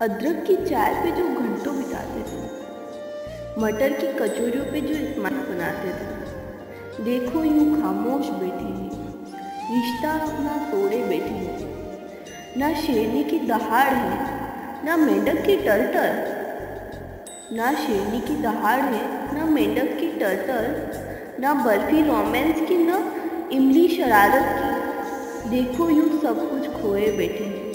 अदरक की चाय पे जो घंटों बिताते थे, मटर की कचौरियों पे जो स्माइल बनाते थे। देखो, यूँ खामोश बैठी है। रिश्ता अपना तोड़े बैठी है। ना शेरनी की दहाड़ है, ना मेंढक की टर्टर ना शेरनी की दहाड़ है, ना मेंढक की टर्टर ना बर्फ़ी रोमांस की, ना इमली शरारत की। देखो, यूँ सब कुछ खोए बैठे हैं।